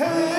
Hey!